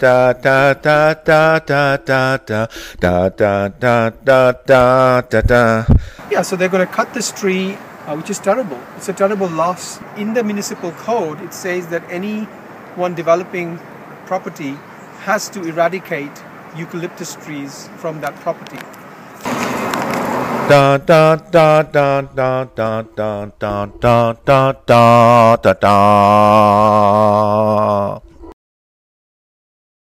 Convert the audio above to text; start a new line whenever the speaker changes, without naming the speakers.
da da da da da da da da da da da da da da.
Yeah, so they're going to cut this tree, uh, which is terrible. It's a terrible loss. In the municipal code, it says that anyone developing property has to eradicate eucalyptus trees from that property.
Da da da da da da da da da da da da.